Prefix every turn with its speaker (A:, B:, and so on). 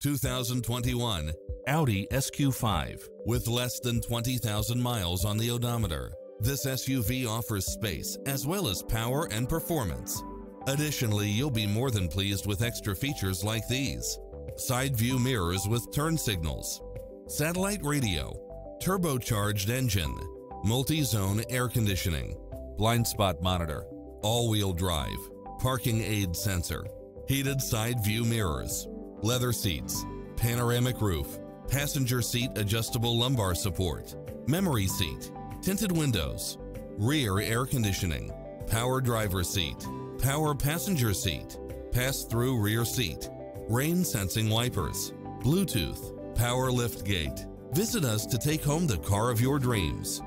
A: 2021 Audi SQ5 with less than 20,000 miles on the odometer. This SUV offers space as well as power and performance. Additionally, you'll be more than pleased with extra features like these. Side view mirrors with turn signals, satellite radio, turbocharged engine, multi-zone air conditioning, blind spot monitor, all-wheel drive, parking aid sensor, heated side view mirrors, leather seats, panoramic roof, passenger seat adjustable lumbar support, memory seat, tinted windows, rear air conditioning, power driver seat, power passenger seat, pass-through rear seat, rain sensing wipers, Bluetooth, power lift gate. Visit us to take home the car of your dreams.